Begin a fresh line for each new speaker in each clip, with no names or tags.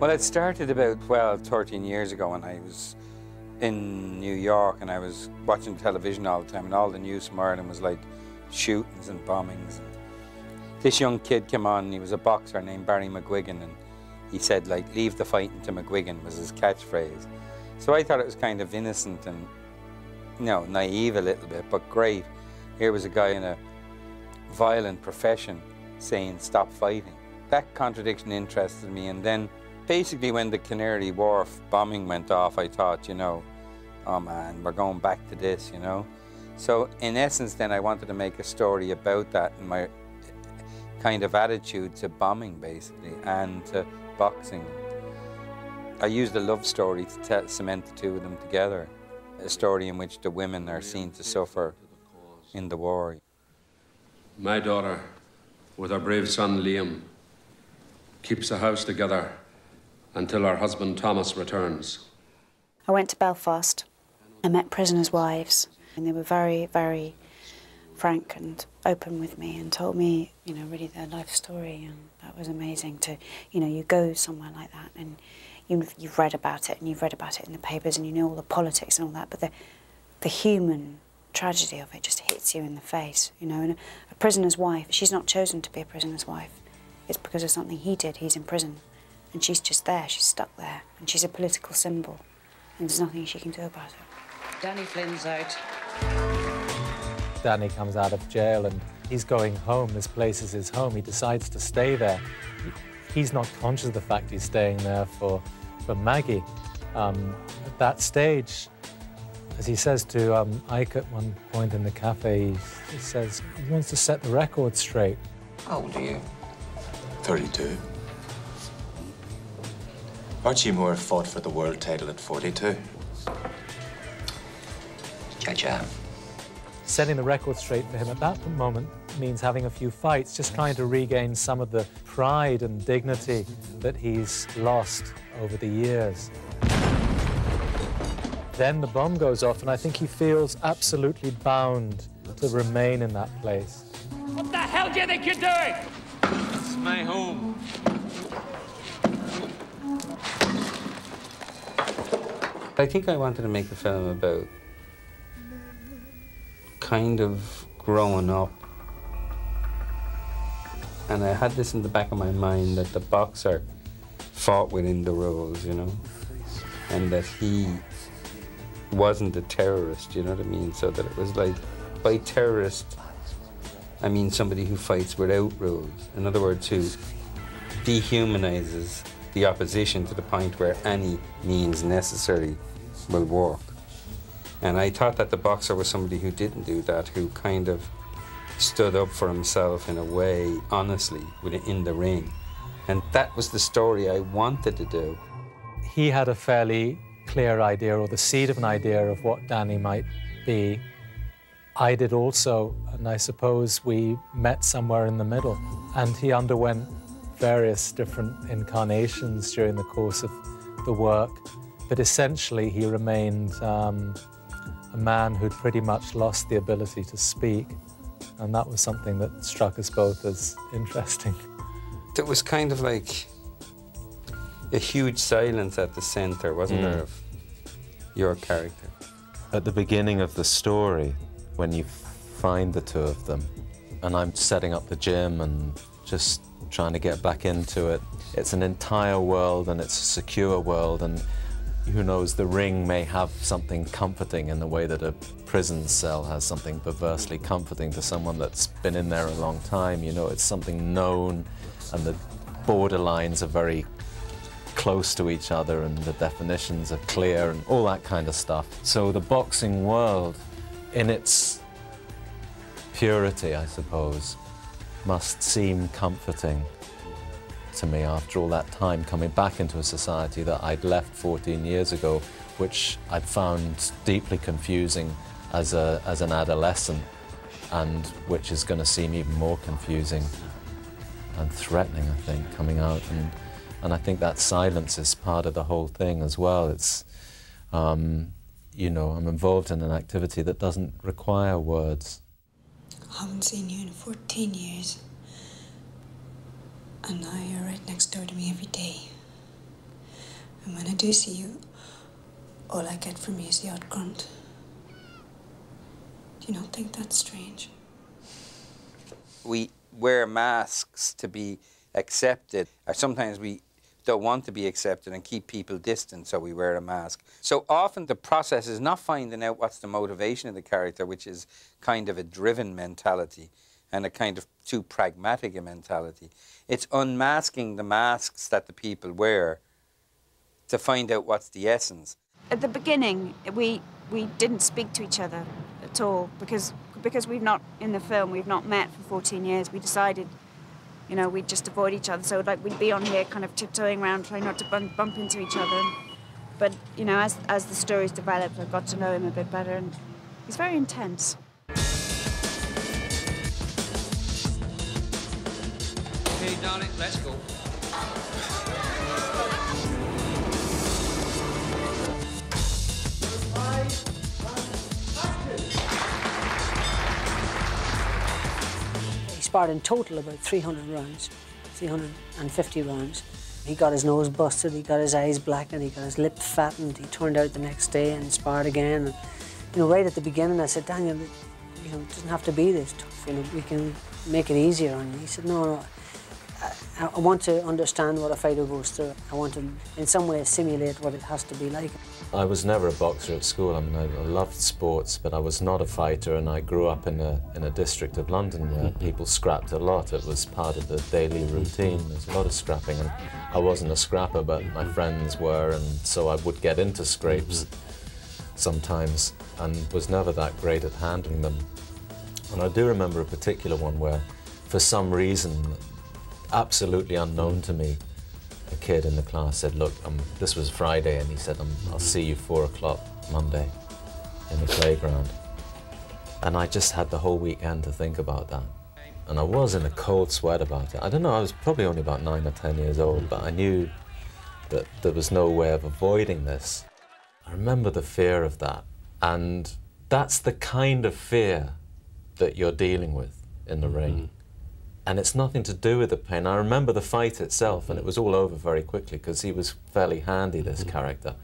Well, it started about 12, 13 years ago when I was in New York and I was watching television all the time and all the news from Ireland was like shootings and bombings. And this young kid came on he was a boxer named Barry McGuigan and he said like, leave the fighting to McGuigan was his catchphrase. So I thought it was kind of innocent and, you know, naive a little bit, but great. Here was a guy in a violent profession saying, stop fighting. That contradiction interested me and then basically when the Canary Wharf bombing went off, I thought, you know, oh man, we're going back to this, you know. So in essence, then I wanted to make a story about that and my kind of attitude to bombing, basically, and to boxing. I used a love story to cement the two of them together, a story in which the women are seen to suffer in the war.
My daughter, with her brave son Liam, keeps the house together until her husband Thomas returns.
I went to Belfast. I met prisoners' wives, and they were very, very frank and open with me and told me, you know, really their life story, and that was amazing. To, you know, you go somewhere like that, and you've, you've read about it, and you've read about it in the papers, and you know all the politics and all that, but the, the human tragedy of it just hits you in the face, you know. And a, a prisoner's wife, she's not chosen to be a prisoner's wife. It's because of something he did. He's in prison. And she's just there, she's stuck there. And she's a political symbol. And there's nothing she can do about it.
Danny Flynn's out.
Danny comes out of jail and he's going home. This place is his home. He decides to stay there. He's not conscious of the fact he's staying there for, for Maggie. Um, at that stage, as he says to um, Ike at one point in the cafe, he, he says he wants to set the record straight.
How old are you?
32.
Archie Moore fought for the world title at 42. Cha-cha.
Setting the record straight for him at that moment means having a few fights, just trying to regain some of the pride and dignity that he's lost over the years. Then the bomb goes off, and I think he feels absolutely bound to remain in that place.
What the hell do you think you're doing?
My home. I think I wanted to make a film about kind of growing up. And I had this in the back of my mind that the boxer fought within the rules, you know, and that he wasn't a terrorist, you know what I mean? So that it was like, by terrorist, I mean somebody who fights without rules. In other words, who dehumanizes the opposition to the point where any means necessary will work. And I thought that the boxer was somebody who didn't do that, who kind of stood up for himself in a way, honestly, in the ring. And that was the story I wanted to do.
He had a fairly clear idea, or the seed of an idea, of what Danny might be. I did also, and I suppose we met somewhere in the middle. And he underwent various different incarnations during the course of the work. But essentially, he remained um, a man who'd pretty much lost the ability to speak. And that was something that struck us both as interesting.
It was kind of like a huge silence at the center, wasn't mm. there, of your character?
At the beginning of the story, when you find the two of them, and I'm setting up the gym and just trying to get back into it. It's an entire world and it's a secure world and who knows, the ring may have something comforting in the way that a prison cell has something perversely comforting to someone that's been in there a long time. You know, it's something known and the borderlines are very close to each other and the definitions are clear and all that kind of stuff. So the boxing world, in its purity, I suppose, must seem comforting to me after all that time coming back into a society that I'd left 14 years ago, which I'd found deeply confusing as, a, as an adolescent and which is going to seem even more confusing and threatening, I think, coming out. And, and I think that silence is part of the whole thing as well. It's, um, you know, I'm involved in an activity that doesn't require words.
I haven't seen you in 14 years.
And now you're right next door to me every day. And when I do see you, all I get from you is the odd grunt. Do you not think that's strange?
We wear masks to be accepted, uh, sometimes we don't want to be accepted and keep people distant, so we wear a mask. So often the process is not finding out what's the motivation of the character, which is kind of a driven mentality and a kind of too pragmatic a mentality. It's unmasking the masks that the people wear to find out what's the essence.
At the beginning, we we didn't speak to each other at all because because we've not in the film we've not met for 14 years. We decided, you know, we'd just avoid each other. So like we'd be on here, kind of tiptoeing around, trying not to bump, bump into each other. But you know, as as the stories developed, I got to know him a bit better, and he's very intense.
Okay, darling, let's go.
Sparred in total about 300 rounds, 350 rounds. He got his nose busted, he got his eyes blackened, he got his lip fattened. He turned out the next day and sparred again. And, you know, right at the beginning, I said, Daniel, you know, it doesn't have to be this tough. You know, we can make it easier. And he said, no, no. I, I want to understand what a fighter goes through. I want to, in some way, simulate what it has to be like.
I was never a boxer at school. I mean, I, loved sports, but I was not a fighter, and I grew up in a, in a district of London where mm-hmm. people scrapped a lot. It was part of the daily routine. There's a lot of scrapping, and I wasn't a scrapper, but my friends were, and so I would get into scrapes mm-hmm. sometimes, and was never that great at handling them. And I do remember a particular one where, for some reason, absolutely unknown to me, a kid in the class said, look, um, this was Friday, and he said, um, I'll see you four o'clock Monday in the playground. And I just had the whole weekend to think about that. And I was in a cold sweat about it. I don't know, I was probably only about nine or 10 years old, but I knew that there was no way of avoiding this. I remember the fear of that. And that's the kind of fear that you're dealing with in the ring and it's nothing to do with the pain. I remember the fight itself, and it was all over very quickly because he was fairly handy, this mm-hmm. character.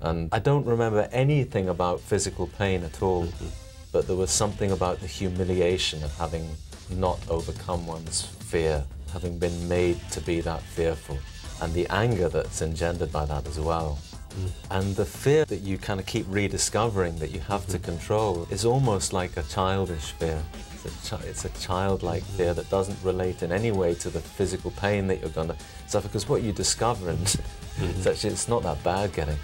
And I don't remember anything about physical pain at all, mm-hmm. but there was something about the humiliation of having not overcome one's fear, having been made to be that fearful, and the anger that's engendered by that as well. Mm-hmm. And the fear that you kind of keep rediscovering that you have to control is almost like a childish fear. It's a, chi- it's a childlike fear that doesn't relate in any way to the physical pain that you're going to suffer. Because what you discover, and it's actually it's not that bad getting.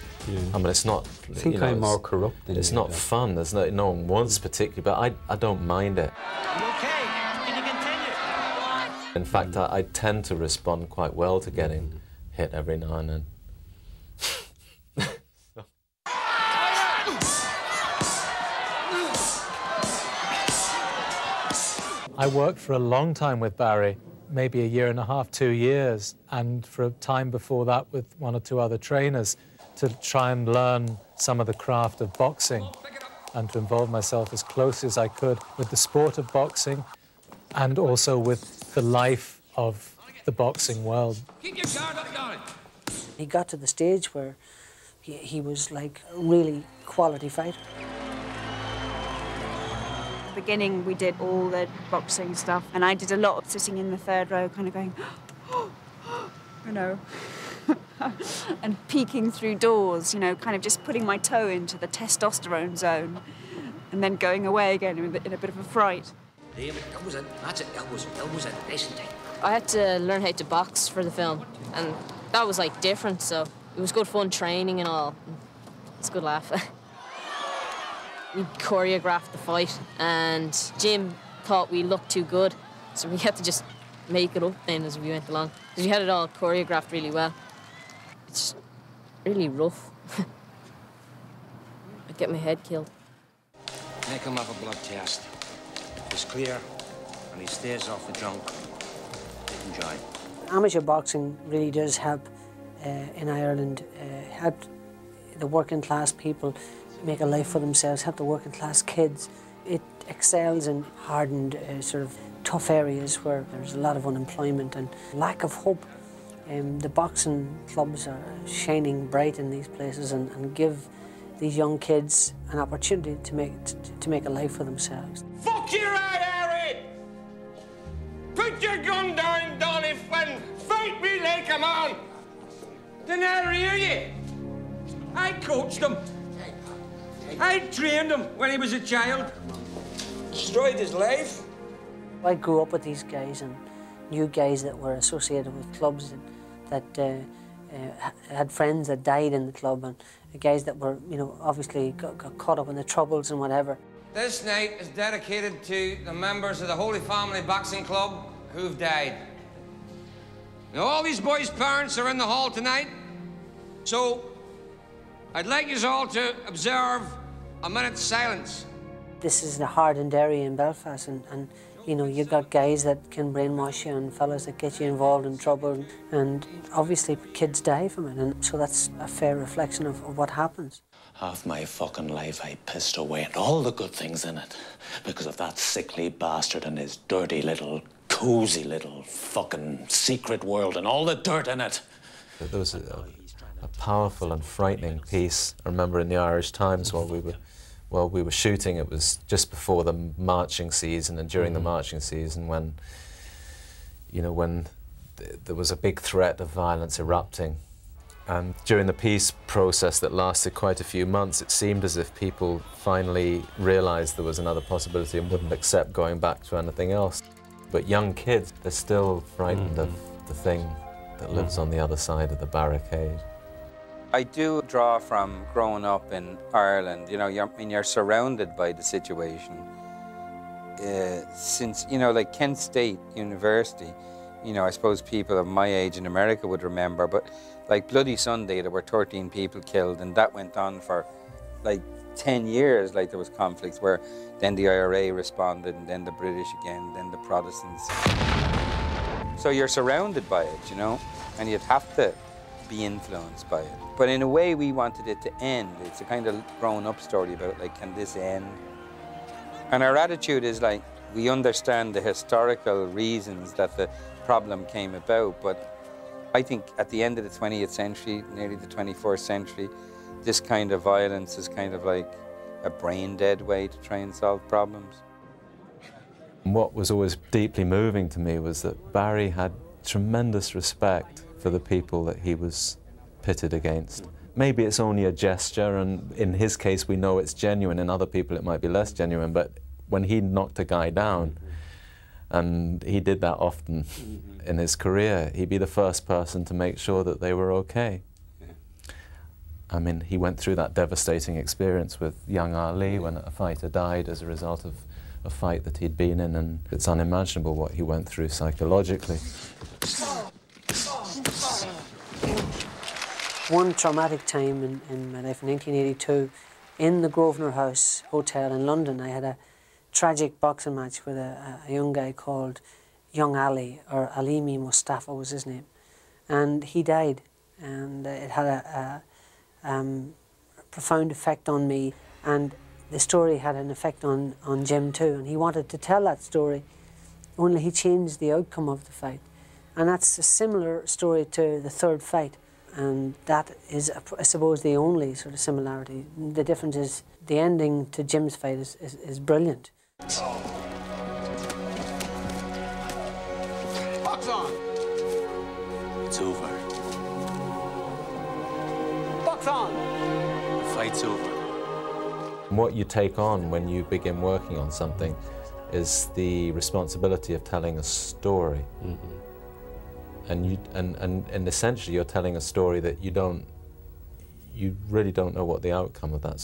I mean, it's not.
I think
you know,
I'm
it's-
more corrupt than
It's
you,
not
yeah.
fun. There's no no one wants particularly, but I I don't mind it.
Okay, can you continue?
In fact, I, I tend to respond quite well to getting hit every now and then.
I worked for a long time with Barry, maybe a year and a half, two years, and for a time before that with one or two other trainers to try and learn some of the craft of boxing and to involve myself as close as I could with the sport of boxing and also with the life of the boxing world.
Keep your guard up, darling.
He got to the stage where he, he was like a really quality fighter.
At the beginning, we did all the boxing stuff, and I did a lot of sitting in the third row, kind of going, you know, and peeking through doors, you know, kind of just putting my toe into the testosterone zone, and then going away again in a bit, in a bit of a fright.
Liam, elbows in. That's it, elbows, elbows in. Nice and tight.
I had to learn how to box for the film, and that was like different. So it was good fun training and all. It's a good laugh. we choreographed the fight, and Jim thought we looked too good, so we had to just make it up then as we went along because we had it all choreographed really well. It's really rough. I'd get my head killed.
Make him have a blood test. If it's clear and he stays off the junk, enjoy.
Amateur boxing really does help uh, in Ireland, uh, help the working class people make a life for themselves, help the working class kids It excels in hardened, uh, sort of tough areas where there's a lot of unemployment and lack of hope. Um, the boxing clubs are shining bright in these places and, and give these young kids an opportunity to make to, to make a life for themselves.
Fuck you right, Harry! Put your gun down, Donny Flynn! Fight me like a man! Didn't I hear you? I coached him. I trained him when he was a child. Destroyed his life.
I grew up with these guys and knew guys that were associated with clubs that, that uh, uh, had friends that died in the club and guys that were, you know, obviously got, got caught up in the troubles and whatever.
This night is dedicated to the members of the Holy Family Boxing Club who've died. Now, all these boys' parents are in the hall tonight, so I'd like you all to observe a minute's silence.
This is the hardened area in Belfast, and, and you know, you've got guys that can brainwash you and fellas that get you involved in trouble, and obviously kids die from it, and so that's a fair reflection of, of what happens.
Half my fucking life I pissed away at all the good things in it because of that sickly bastard and his dirty little, cozy little fucking secret world and all the dirt in it.
There was a, a powerful and frightening piece. I remember in the Irish Times while we were while we were shooting, it was just before the marching season and during mm. the marching season when, you know, when th there was a big threat of violence erupting. And during the peace process that lasted quite a few months, it seemed as if people finally realized there was another possibility and wouldn't accept going back to anything else. But young kids, they're still frightened mm of the thing that lives mm. on the other side of the barricade.
I do draw from growing up in Ireland. You know, you're, I mean, you're surrounded by the situation. Uh, since, you know, like Kent State University, you know, I suppose people of my age in America would remember, but like Bloody Sunday, there were 13 people killed, and that went on for like 10 years. Like there was conflicts where then the IRA responded, and then the British again, then the Protestants. So you're surrounded by it, you know, and you'd have to be influenced by it. But in a way, we wanted it to end. It's a kind of grown-up story about, like, can this end? And our attitude is like, we understand the historical reasons that the problem came about, but I think at the end of the 20th century, nearly the 21st century, this kind of violence is kind of like a brain-dead way to try and solve problems.
What was always deeply moving to me was that Barry had tremendous respect for the people that he was pitted against. Maybe it's only a gesture, and in his case, we know it's genuine. In other people, it might be less genuine. But when he knocked a guy down, and he did that often in his career, he'd be the first person to make sure that they were okay. I mean, he went through that devastating experience with young Ali when a fighter died as a result of a fight that he'd been in, and it's unimaginable what he went through psychologically.
One traumatic time in, in my life, in 1982, in the Grosvenor House Hotel in London, I had a tragic boxing match with a, a young guy called Young Ali, or Alimi Mustafa was his name. And he died, and it had a, a um, profound effect on me. And the story had an effect on, on Jim too, and he wanted to tell that story, only he changed the outcome of the fight. And that's a similar story to the third fight. And that is, I suppose, the only sort of similarity. The difference is the ending to Jim's fight is, is, is brilliant.
Box on!
It's over.
Box on!
The fight's over.
What you take on when you begin working on something is the responsibility of telling a story. Mm -hmm and you and, and and essentially you're telling a story that you don't you really don't know what the outcome of that